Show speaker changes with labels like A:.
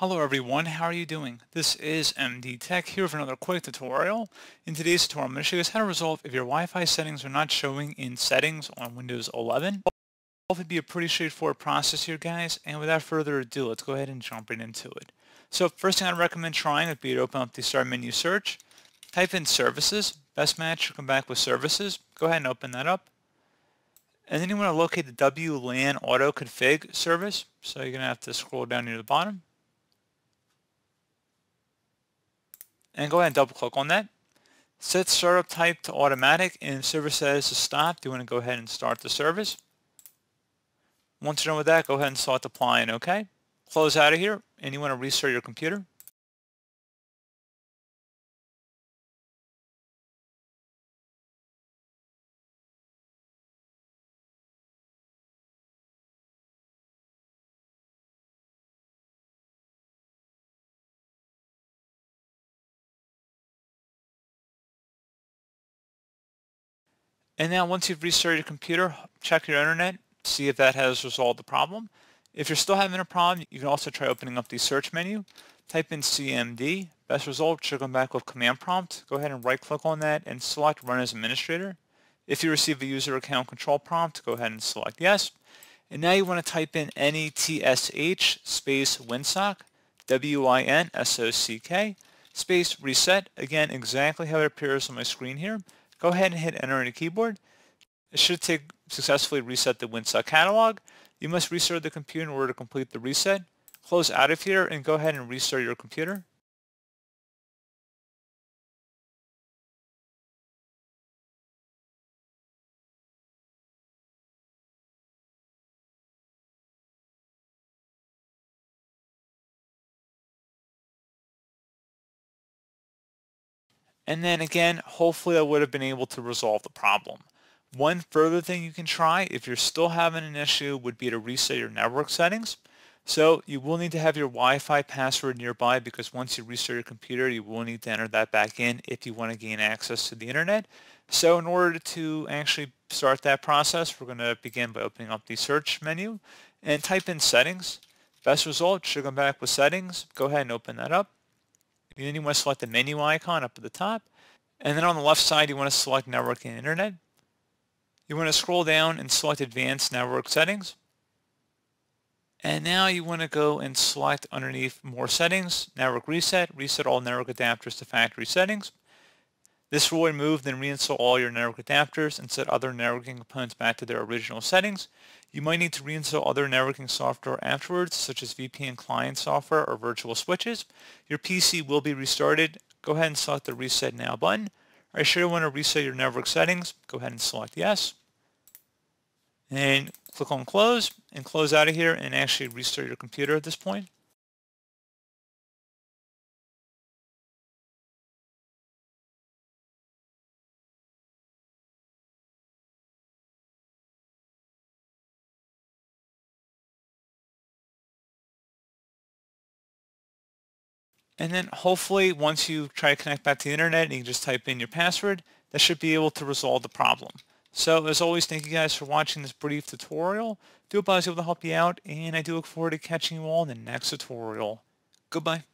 A: Hello everyone, how are you doing? This is MD Tech here for another quick tutorial. In today's tutorial, I'm going to show you how to resolve if your Wi-Fi settings are not showing in settings on Windows 11. It'll be a pretty straightforward process here guys, and without further ado, let's go ahead and jump right into it. So first thing I'd recommend trying would be to open up the start menu search, type in services, best match, come back with services, go ahead and open that up. And then you want to locate the WLAN auto config service, so you're going to have to scroll down near the bottom. And go ahead and double click on that. Set startup type to automatic and service status to stop. Do you want to go ahead and start the service? Once you're done with that, go ahead and start applying, okay? Close out of here and you want to restart your computer. And now once you've restarted your computer, check your internet, see if that has resolved the problem. If you're still having a problem, you can also try opening up the search menu, type in CMD, best result should come back with command prompt. Go ahead and right click on that and select run as administrator. If you receive a user account control prompt, go ahead and select yes. And now you want to type in NETSH space WinSock, W-I-N-S-O-C-K, space reset, again exactly how it appears on my screen here. Go ahead and hit enter on your keyboard. It should take successfully reset the WinSock catalog. You must restart the computer in order to complete the reset. Close out of here and go ahead and restart your computer. And then again, hopefully I would have been able to resolve the problem. One further thing you can try if you're still having an issue would be to reset your network settings. So you will need to have your Wi-Fi password nearby because once you restart your computer, you will need to enter that back in if you want to gain access to the internet. So in order to actually start that process, we're going to begin by opening up the search menu and type in settings. Best result should come back with settings. Go ahead and open that up. And then you want to select the menu icon up at the top. And then on the left side, you want to select Network and Internet. You want to scroll down and select Advanced Network Settings. And now you want to go and select underneath More Settings, Network Reset, reset all network adapters to factory settings. This will remove then reinstall all your network adapters and set other networking components back to their original settings. You might need to reinstall other networking software afterwards, such as VPN client software or virtual switches. Your PC will be restarted. Go ahead and select the Reset Now button. Are you sure you want to reset your network settings? Go ahead and select Yes. And click on Close and close out of here and actually restart your computer at this point. And then hopefully once you try to connect back to the internet and you just type in your password, that should be able to resolve the problem. So as always, thank you guys for watching this brief tutorial. Do hope I was able to help you out, and I do look forward to catching you all in the next tutorial. Goodbye.